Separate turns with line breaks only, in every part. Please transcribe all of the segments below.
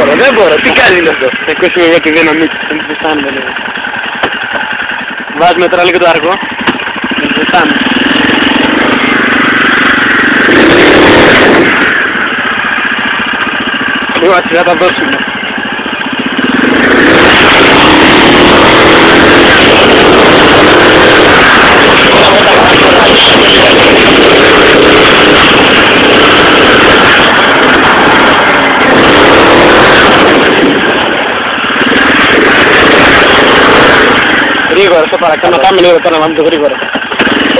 μπορώ, δεν μπορώ. Τι κάνει είναι αυτό;
Θα ακούσουμε εγώ τη δύναμη του, θα την αισθάνομαι λίγο. Βάζουμε τώρα λίγο το αργό. Να την αισθάνομαι. Λίγο έτσι θα τα δώσουμε. Rodrigo, essa para cá, não tá melhor o canal do Rodrigo.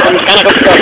Vamos cá na capital.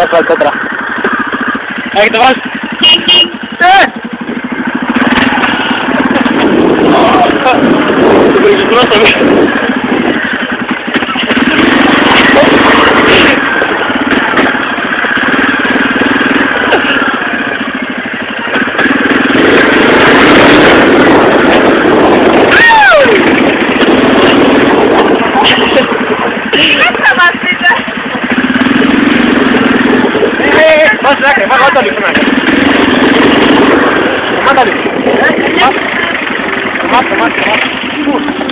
Vas, vas, atrás. Ahí te vas. ¡Eh! ¡Oh! معك ما غلط اللي معك ما غلط ما ما ما